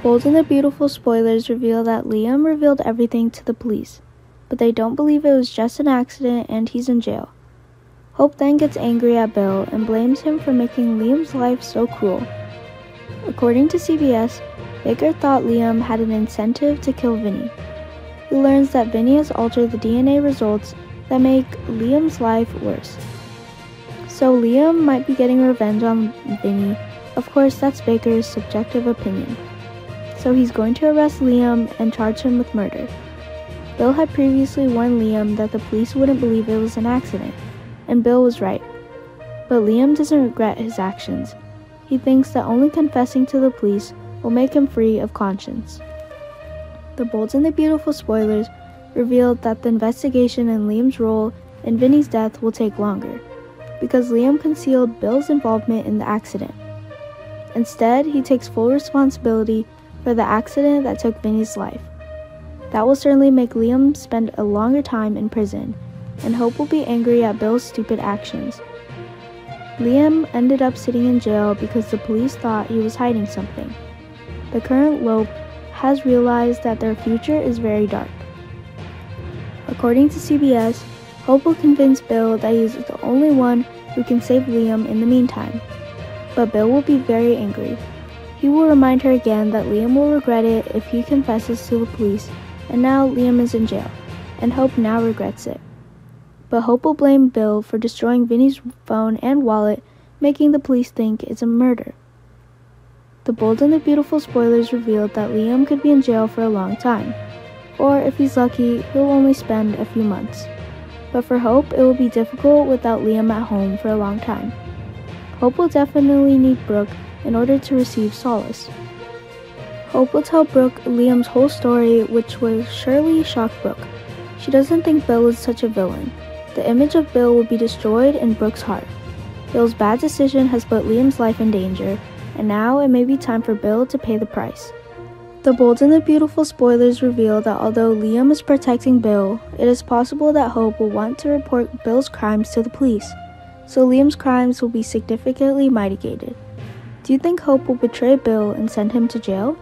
Bold and the Beautiful spoilers reveal that Liam revealed everything to the police, but they don't believe it was just an accident and he's in jail. Hope then gets angry at Bill and blames him for making Liam's life so cruel. According to CBS, Baker thought Liam had an incentive to kill Vinny. He learns that Vinny has altered the DNA results that make Liam's life worse. So Liam might be getting revenge on Vinny. Of course, that's Baker's subjective opinion. So he's going to arrest Liam and charge him with murder. Bill had previously warned Liam that the police wouldn't believe it was an accident, and Bill was right. But Liam doesn't regret his actions. He thinks that only confessing to the police will make him free of conscience. The Bold and the Beautiful spoilers revealed that the investigation in Liam's role in Vinny's death will take longer, because Liam concealed Bill's involvement in the accident. Instead, he takes full responsibility for the accident that took Vinny's life. That will certainly make Liam spend a longer time in prison, and Hope will be angry at Bill's stupid actions. Liam ended up sitting in jail because the police thought he was hiding something. The current Lope has realized that their future is very dark. According to CBS, Hope will convince Bill that he is the only one who can save Liam in the meantime. But Bill will be very angry. He will remind her again that Liam will regret it if he confesses to the police, and now Liam is in jail, and Hope now regrets it. But Hope will blame Bill for destroying Vinny's phone and wallet, making the police think it's a murder. The Bold and the Beautiful spoilers revealed that Liam could be in jail for a long time, or if he's lucky, he'll only spend a few months. But for Hope, it will be difficult without Liam at home for a long time. Hope will definitely need Brooke in order to receive solace. Hope will tell Brooke Liam's whole story, which will surely shock Brooke. She doesn't think Bill is such a villain. The image of Bill will be destroyed in Brooke's heart. Bill's bad decision has put Liam's life in danger, and now it may be time for Bill to pay the price. The Bold and the Beautiful spoilers reveal that although Liam is protecting Bill, it is possible that Hope will want to report Bill's crimes to the police, so Liam's crimes will be significantly mitigated. Do you think Hope will betray Bill and send him to jail?